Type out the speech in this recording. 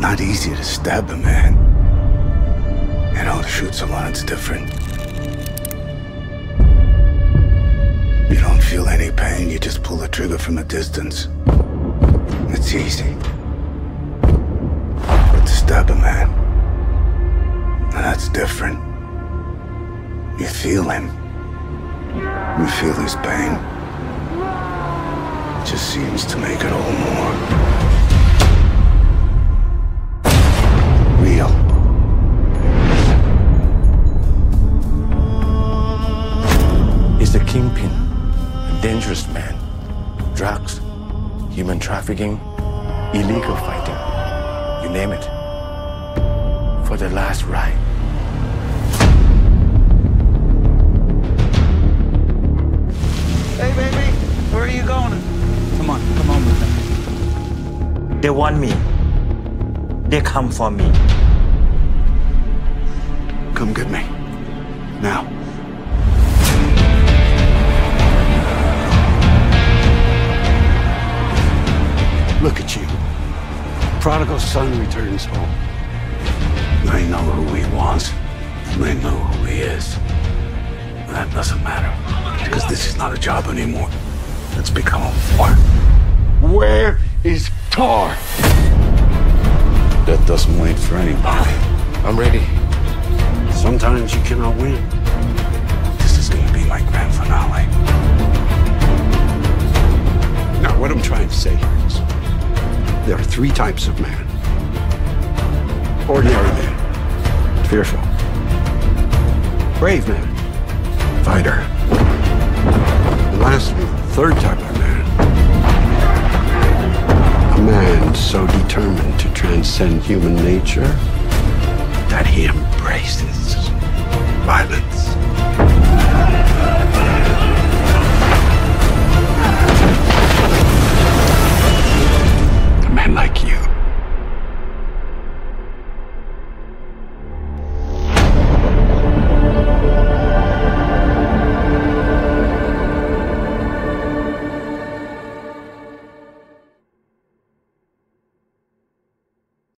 not easy to stab a man. You know, to shoot someone, it's different. You don't feel any pain, you just pull the trigger from a distance. It's easy. But to stab a man, that's different. You feel him. You feel his pain. It just seems to make it all more real. He's a kingpin, a dangerous man. Drugs, human trafficking, illegal fighting. You name it. For the last ride. Hey, baby, where are you going? Come on, come on with me. They want me. They come for me. Come get me. Now. Look at you. Prodigal son returns home. I know who he was. I know who he is. That doesn't matter. Because this is not a job anymore. It's become a war. Where is Tar? That doesn't wait for anybody. I'm ready. Sometimes you cannot win. This is gonna be my grand finale. Now, what I'm trying to say here is there are three types of man ordinary man, fearful, brave man, fighter. So determined to transcend human nature that he embraces violence. A man like you.